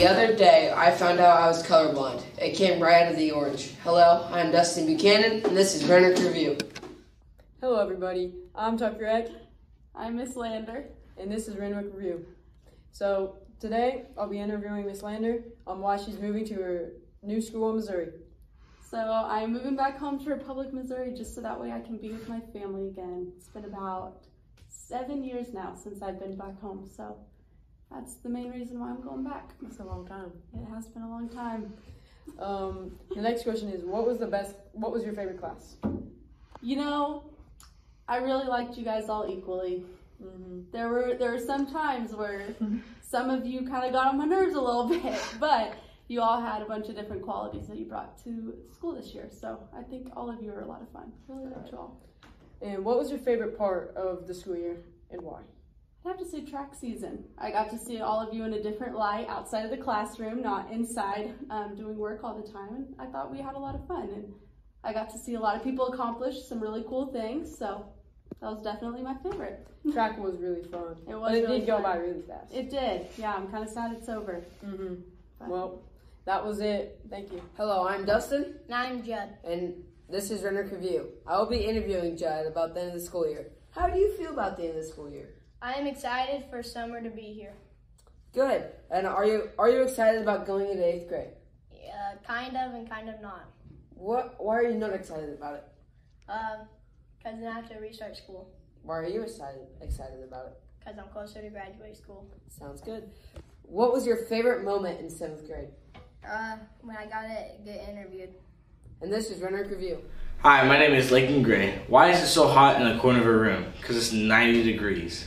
The other day, I found out I was colorblind. It came right out of the orange. Hello, I'm Dustin Buchanan, and this is Renwick Review. Hello, everybody. I'm Tucker Eck, I'm Miss Lander. and this is Renwick Review. So today, I'll be interviewing Miss Lander on why she's moving to her new school in Missouri. So I'm moving back home to Republic, Missouri, just so that way I can be with my family again. It's been about seven years now since I've been back home, so that's the main reason why I'm going back. It's a long time. It has been a long time. Um, the next question is, what was the best? What was your favorite class? You know, I really liked you guys all equally. Mm-hmm. There were there were some times where some of you kind of got on my nerves a little bit, but you all had a bunch of different qualities that you brought to school this year. So I think all of you were a lot of fun. Really liked you all. And what was your favorite part of the school year, and why? I'd have to say track season. I got to see all of you in a different light outside of the classroom, not inside um, doing work all the time. And I thought we had a lot of fun. And I got to see a lot of people accomplish some really cool things. So that was definitely my favorite. Track was really fun. It was but it really did go by really fast. It did. Yeah, I'm kind of sad it's over. mm-hmm. But- Well, that was it. Thank you. Hello, I'm Dustin, And I'm Judd. and this is Renwick Review. I will be interviewing Judd about the end of the school year. How do you feel about the end of the school year? I am excited for summer to be here. Good. And are you are you excited about going into eighth grade? Uh, kind of and kind of not. What? Why are you not excited about it? Um, cause then I have to restart school. Why are you excited excited about it? Cause I'm closer to graduate school. Sounds good. What was your favorite moment in seventh grade? Uh, when I got to get interviewed. And this is Renwick Review. Hi, my name is Laken Gray. Why is it so hot in the corner of a room? Because it's 90 degrees.